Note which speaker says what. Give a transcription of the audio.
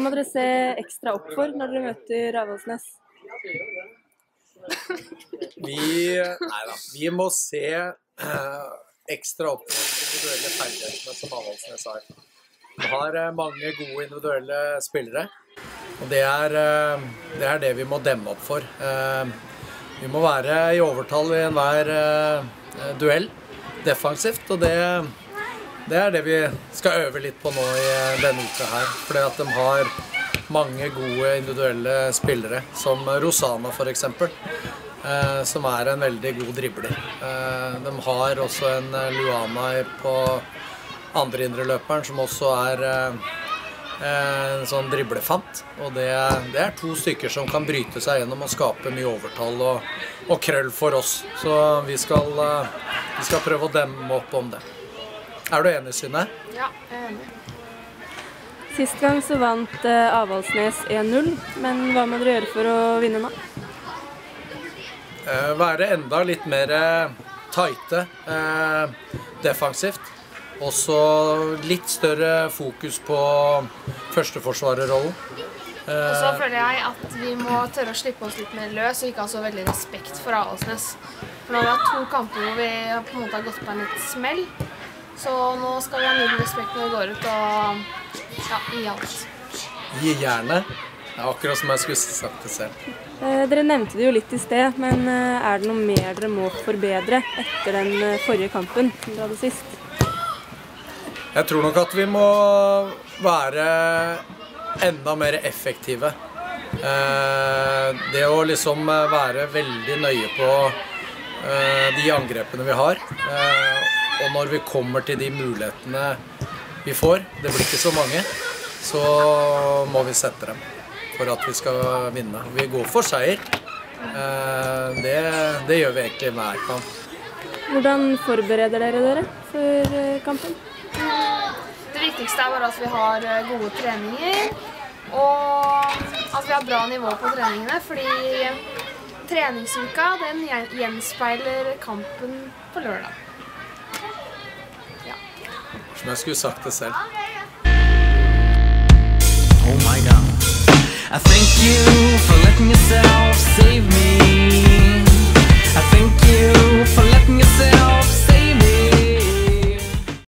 Speaker 1: må dere se ekstra opp for når dere møter Avaldsnes?
Speaker 2: Vi, nei da, vi må se eh, ekstra opp for individuelle ferdighetene som Avaldsnes har. Vi har eh, mange gode individuelle spillere, og det er, eh, det er det vi må demme opp for. Eh, vi må være i overtall i enhver eh, duell defensivt, og det, det er det vi skal øve litt på nå i eh, denne uka her. Fordi at de har mange gode individuelle spillere, som Rosana f.eks. Eh, som er en veldig god dribler. Eh, de har også en eh, Luana på andre indreløperen som også er en sånn driblefant. Og det, det er to stykker som kan bryte seg gjennom og skape mye overtall og, og krøll for oss. Så vi skal, vi skal prøve å demme opp om det. Er du enig, Synne?
Speaker 3: Ja, jeg er enig.
Speaker 1: Sist gang så vant eh, Avaldsnes 1-0, men hva må dere gjøre for å vinne nå?
Speaker 2: Eh, være enda litt mer eh, tighte defensivt. Og så litt større fokus på førsteforsvarerrollen.
Speaker 3: Og så føler jeg at vi må tørre å slippe oss litt mer løs og ikke ha så veldig respekt for Avaldsnes. For nå har vi hatt to kamper hvor vi på en måte har gått på en litt smell. Så nå skal vi ha null respekt når vi går ut og ja, gi alt.
Speaker 2: Gi jernet. Det er akkurat som jeg skulle sagt det selv.
Speaker 1: Eh, Dere nevnte det jo litt i sted, men eh, er det noe mer dere må forbedre etter den eh, forrige kampen som dere hadde sist?
Speaker 2: Jeg tror nok at vi må være enda mer effektive. Eh, det å liksom være veldig nøye på eh, de angrepene vi har. Eh, og når vi kommer til de mulighetene vi får, det blir ikke så mange, så må vi sette dem for at vi skal vinne. Vi går for seier. Eh, det, det gjør vi egentlig hver kamp.
Speaker 1: Hvordan forbereder dere dere før eh, kampen?
Speaker 3: Det viktigste er bare at vi har eh, gode treninger, og at vi har bra nivå på treningene, fordi treningsuka den gjenspeiler kampen på lørdag.
Speaker 2: Som jeg skulle sagt det selv.
Speaker 4: Oh my god. I thank you for letting yourself save me.